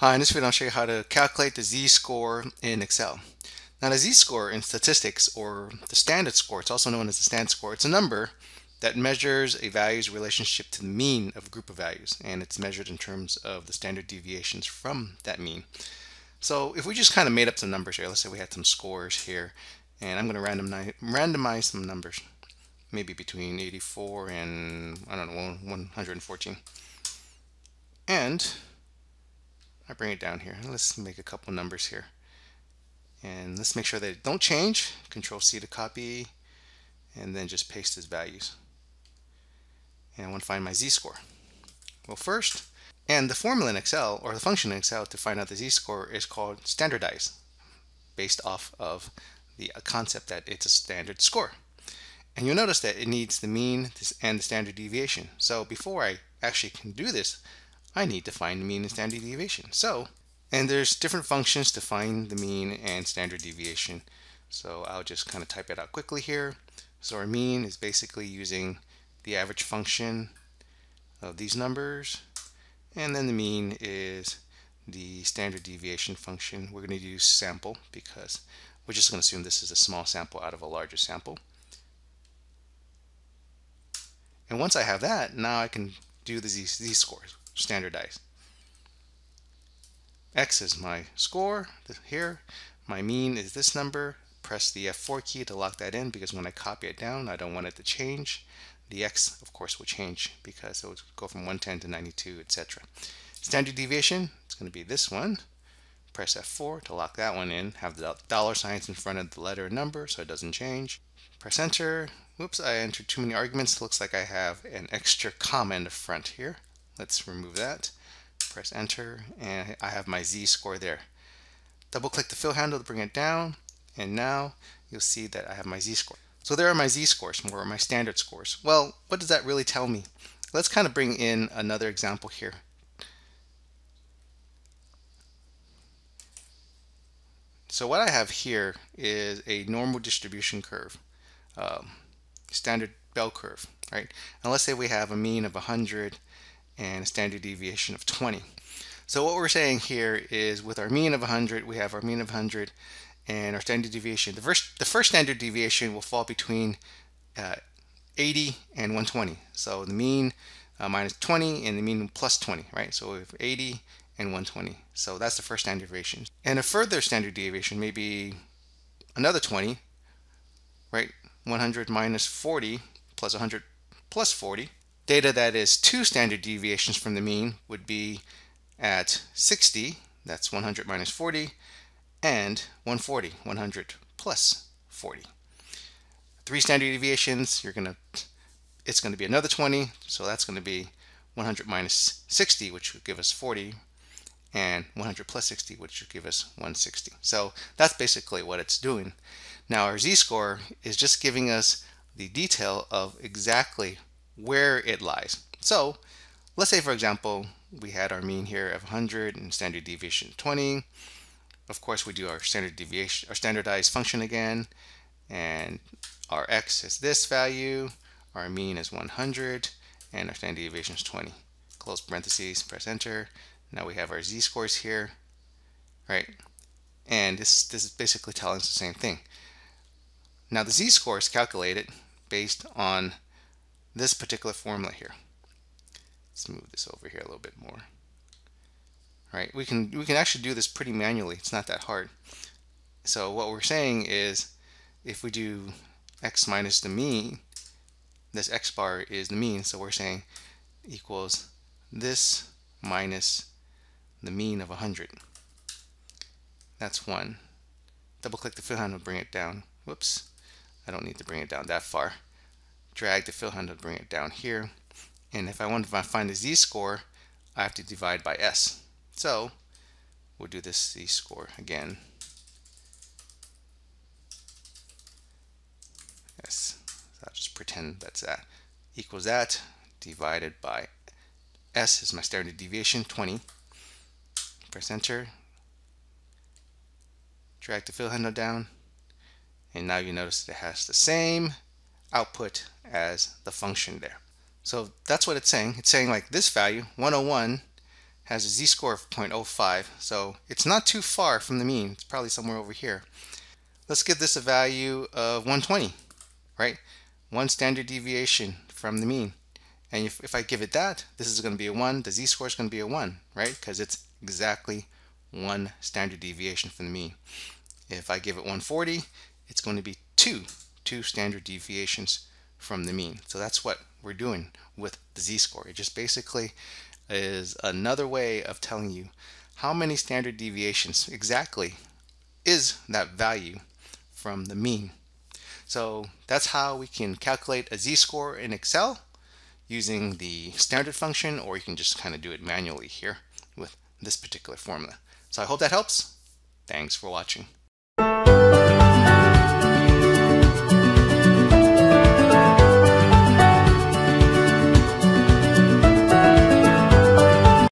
Hi, in this video I'll show you how to calculate the z-score in Excel. Now the z-score in statistics or the standard score, it's also known as the standard score, it's a number that measures a value's relationship to the mean of a group of values and it's measured in terms of the standard deviations from that mean. So if we just kind of made up some numbers here, let's say we had some scores here and I'm going to randomize, randomize some numbers maybe between 84 and I don't know 114 and I bring it down here. Let's make a couple numbers here. And let's make sure they don't change. Control C to copy and then just paste his values. And I want to find my z-score. Well first, and the formula in Excel or the function in Excel to find out the z-score is called standardize based off of the uh, concept that it's a standard score. And you'll notice that it needs the mean and the standard deviation. So before I actually can do this, I need to find the mean and standard deviation. So, and there's different functions to find the mean and standard deviation. So I'll just kind of type it out quickly here. So our mean is basically using the average function of these numbers. And then the mean is the standard deviation function. We're going to use sample because we're just going to assume this is a small sample out of a larger sample. And once I have that, now I can do the z-scores standardize. X is my score here. My mean is this number. Press the F4 key to lock that in because when I copy it down, I don't want it to change. The X, of course, will change because it will go from 110 to 92, etc. Standard deviation, it's going to be this one. Press F4 to lock that one in. Have the dollar signs in front of the letter and number so it doesn't change. Press enter. Whoops, I entered too many arguments. Looks like I have an extra comma in the front here. Let's remove that. Press enter and I have my z-score there. Double click the fill handle to bring it down and now you'll see that I have my z-score. So there are my z-scores, more my standard scores. Well, what does that really tell me? Let's kind of bring in another example here. So what I have here is a normal distribution curve, um, standard bell curve, right? And let's say we have a mean of 100 and a standard deviation of 20. So what we're saying here is with our mean of 100, we have our mean of 100 and our standard deviation. The first, the first standard deviation will fall between uh, 80 and 120. So the mean uh, minus 20 and the mean plus 20, right? So we have 80 and 120. So that's the first standard deviation. And a further standard deviation may be another 20, right? 100 minus 40 plus 100 plus 40 Data that is two standard deviations from the mean would be at 60, that's 100 minus 40, and 140, 100 plus 40. Three standard deviations, you're going to, it's going to be another 20, so that's going to be 100 minus 60, which would give us 40, and 100 plus 60, which would give us 160. So that's basically what it's doing. Now our z-score is just giving us the detail of exactly where it lies. So let's say, for example, we had our mean here of 100 and standard deviation 20. Of course, we do our standard deviation, our standardized function again, and our x is this value, our mean is 100, and our standard deviation is 20. Close parentheses, press enter. Now we have our z-scores here, right? And this, this is basically telling us the same thing. Now the z-score is calculated based on this particular formula here. Let's move this over here a little bit more. All right, we can we can actually do this pretty manually. It's not that hard. So what we're saying is if we do x minus the mean, this x bar is the mean, so we're saying equals this minus the mean of 100. That's 1. Double click the fill handle, bring it down. Whoops, I don't need to bring it down that far drag the fill handle to bring it down here. And if I want to find the z-score, I have to divide by s. So we'll do this z-score again. Yes, so I'll just pretend that's that. Equals that divided by s is my standard deviation, 20. Press enter. Drag the fill handle down. And now you notice it has the same output as the function there. So that's what it's saying. It's saying like this value, 101, has a z-score of 0.05, so it's not too far from the mean. It's probably somewhere over here. Let's give this a value of 120, right? One standard deviation from the mean. And if, if I give it that, this is going to be a 1. The z-score is going to be a 1, right? Because it's exactly one standard deviation from the mean. If I give it 140, it's going to be 2, two standard deviations from the mean. So that's what we're doing with the z-score. It just basically is another way of telling you how many standard deviations exactly is that value from the mean. So that's how we can calculate a z-score in Excel using the standard function or you can just kind of do it manually here with this particular formula. So I hope that helps. Thanks for watching.